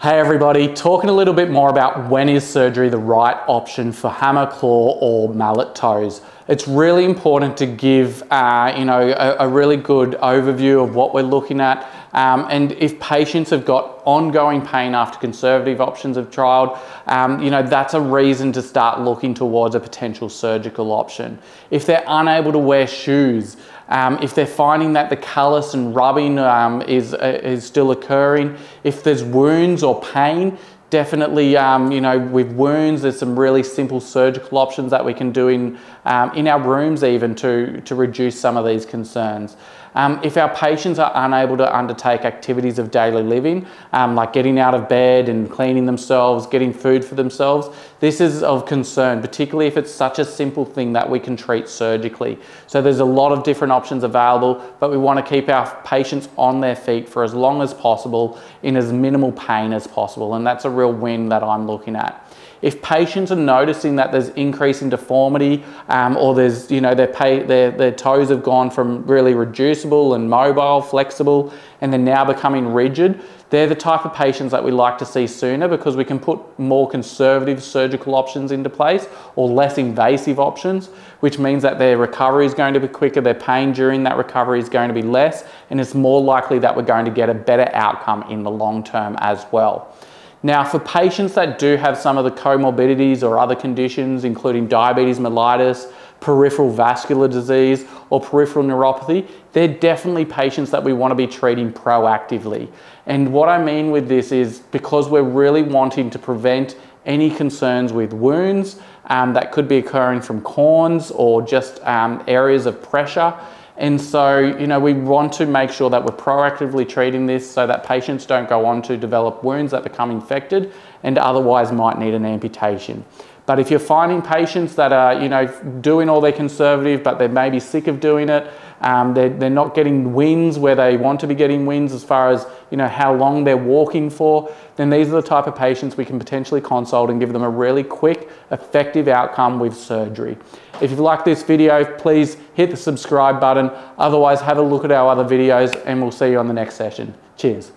Hey everybody, talking a little bit more about when is surgery the right option for hammer claw or mallet toes. It's really important to give uh, you know a, a, really good overview of what we're looking at um, and if patients have got ongoing pain after conservative options have trialed, um, you know that's a reason to start looking towards a potential surgical option. If they're unable to wear shoes, um, if they're finding that the callus and rubbing um, is, uh, is still occurring, if there's wounds or pain, definitely, um, you know, with wounds, there's some really simple surgical options that we can do in, um, in our rooms even to, to reduce some of these concerns. Um, if our patients are unable to undertake activities of daily living, um, like getting out of bed and cleaning themselves, getting food for themselves, this is of concern, particularly if it's such a simple thing that we can treat surgically. So there's a lot of different options available, but we want to keep our patients on their feet for as long as possible in as minimal pain as possible. And that's a real win that I'm looking at. If patients are noticing that there's increase in deformity um, or there's, you know, their, pay, their, their toes have gone from really reducible and mobile, flexible, and they're now becoming rigid, they're the type of patients that we like to see sooner because we can put more conservative surgical options into place or less invasive options, which means that their recovery is going to be quicker, their pain during that recovery is going to be less, and it's more likely that we're going to get a better outcome in the long term as well. Now, for patients that do have some of the comorbidities or other conditions, including diabetes mellitus, peripheral vascular disease, or peripheral neuropathy, they're definitely patients that we want to be treating proactively. And what I mean with this is because we're really wanting to prevent any concerns with wounds um, that could be occurring from corns or just um, areas of pressure. And so, you know, we want to make sure that we're proactively treating this so that patients don't go on to develop wounds that become infected and otherwise might need an amputation. But if you're finding patients that are, you know, doing all their conservative, but they may be sick of doing it, um, they're, they're not getting wins where they want to be getting wins as far as, you know, how long they're walking for, then these are the type of patients we can potentially consult and give them a really quick, effective outcome with surgery. If you've liked this video, please hit the subscribe button. Otherwise, have a look at our other videos and we'll see you on the next session. Cheers.